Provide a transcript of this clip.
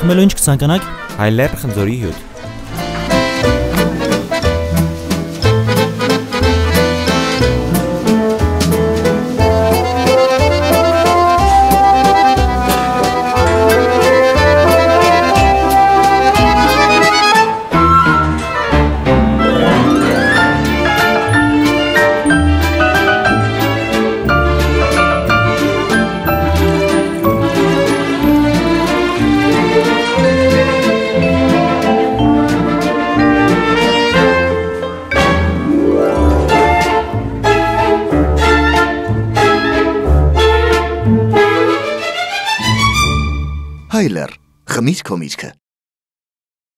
Խմելու ինչ կցանկանաք։ Հայլեր խնձորի հյութ։ Հայլեր, խմիր քո միտքը։